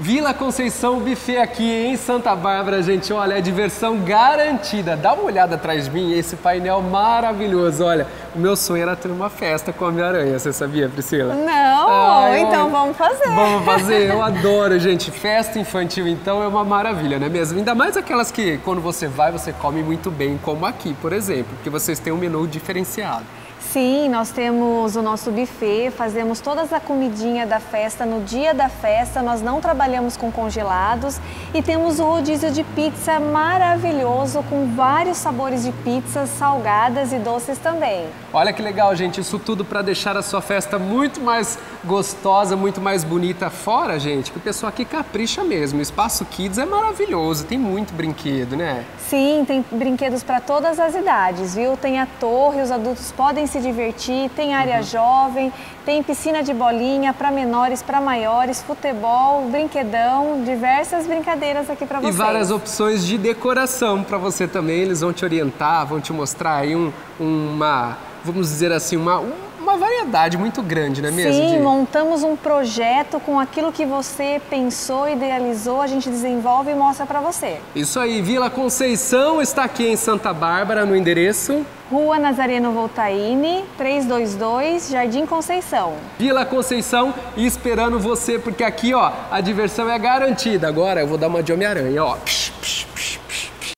Vila Conceição Buffet aqui em Santa Bárbara, gente. Olha, é diversão garantida. Dá uma olhada atrás de mim, esse painel maravilhoso. Olha, o meu sonho era ter uma festa com a Homem-Aranha. Você sabia, Priscila? Não, Ai, então vamos fazer. Vamos fazer. Eu adoro, gente. Festa infantil, então, é uma maravilha, não é mesmo? Ainda mais aquelas que, quando você vai, você come muito bem, como aqui, por exemplo, porque vocês têm um menu diferenciado. Sim, nós temos o nosso buffet, fazemos toda a comidinha da festa no dia da festa, nós não trabalhamos com congelados e temos o rodízio de pizza maravilhoso com vários sabores de pizzas salgadas e doces também. Olha que legal, gente, isso tudo para deixar a sua festa muito mais gostosa, muito mais bonita fora, gente, que o pessoal aqui capricha mesmo. O Espaço Kids é maravilhoso, tem muito brinquedo, né? Sim, tem brinquedos para todas as idades, viu? Tem a torre, os adultos podem se divertir, tem área uhum. jovem, tem piscina de bolinha para menores, para maiores, futebol, brinquedão, diversas brincadeiras aqui para vocês. E várias opções de decoração para você também, eles vão te orientar, vão te mostrar aí um, uma, vamos dizer assim, uma uma variedade muito grande, não é mesmo? Sim, de... montamos um projeto com aquilo que você pensou, idealizou, a gente desenvolve e mostra para você. Isso aí, Vila Conceição está aqui em Santa Bárbara, no endereço... Rua Nazareno Voltaine, 322, Jardim Conceição. Vila Conceição esperando você, porque aqui, ó, a diversão é garantida. Agora eu vou dar uma de Homem-Aranha, ó. Psh, psh.